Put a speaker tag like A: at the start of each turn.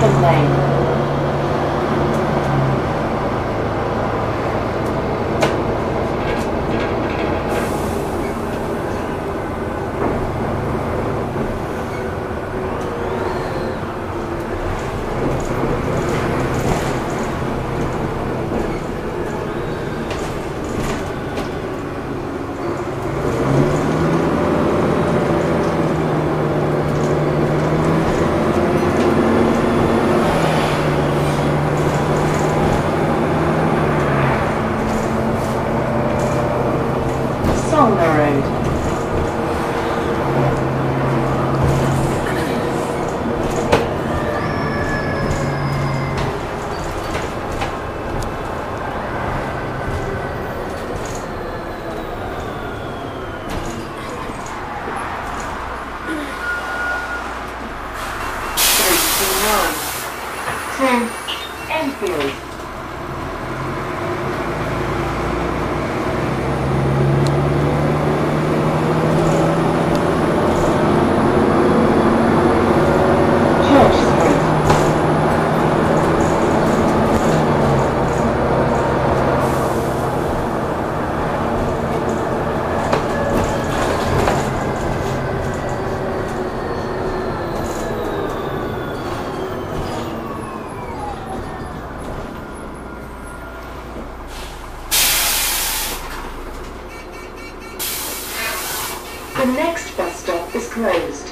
A: Fatherland. Enfield. next bus stop is closed.